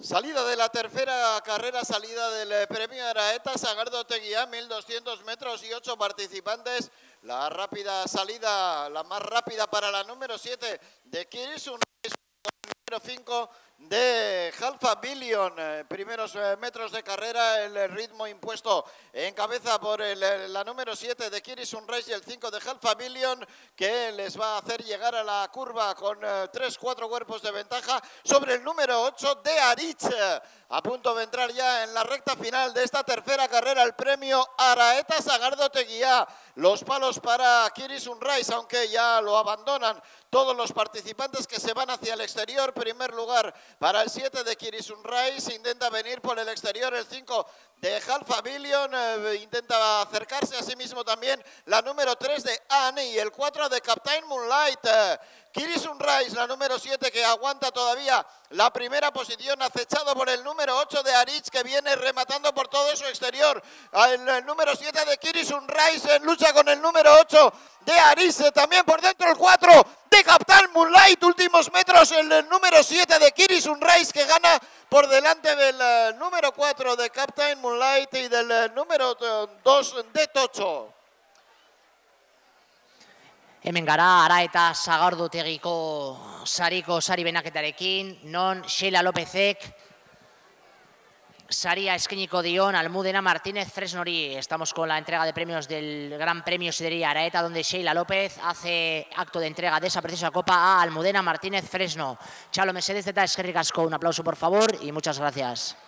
Salida de la tercera carrera, salida del eh, premio Araeta, Sagardo Teguía, 1200 metros y 8 participantes. La rápida salida, la más rápida para la número 7 de Kiris, número 5 de Halfa Billion. Eh, primeros eh, metros de carrera, el ritmo impuesto en cabeza por la número 7 de Kiris Sunrise y el 5 de Halfa Billion, que les va a hacer llegar a la curva con 3-4 eh, cuerpos de ventaja sobre el número 8 de Aritz. A punto de entrar ya en la recta final de esta tercera carrera, el premio Araeta Sagardo Teguía. Los palos para Kiris Sunrise, aunque ya lo abandonan todos los participantes que se van hacia el exterior. Primer lugar para el 7 de Kirisun Rice, intenta venir por el exterior el 5 de Halfa Billion, eh, intenta acercarse a sí mismo también la número 3 de Anne y el 4 de Captain Moonlight. Kirisun Rice, la número 7 que aguanta todavía la primera posición, acechado por el número 8 de Aritz que viene rematando por todo su exterior. El, número 7 de Kirisun Rice en lucha con el número 8 de Aritz, eh, también por dentro el 4 de Captain Moonlight, últimos metros el, número 7 de Kiris Rice que gana por delante del eh, número 4 de Captain Moonlight y del eh, número 2 de Tocho. Hemen gara, ara eta zagardotegiko sariko sari benaketarekin, non Sheila Lópezek Saria esquínico Dion, Almudena Martínez Fresnori. Estamos con la entrega de premios del Gran Premio Sidería Araeta, donde Sheila López hace acto de entrega de esa preciosa copa a Almudena Martínez Fresno. Chalo Mesedes, Zeta Esquerricasco, un aplauso por favor y muchas gracias.